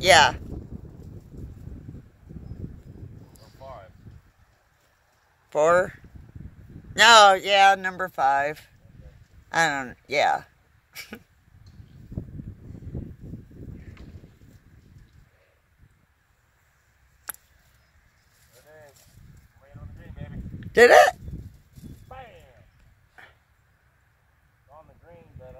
Yeah. Four? No, yeah, number five. I don't, yeah. Did it? Bam! On the green, but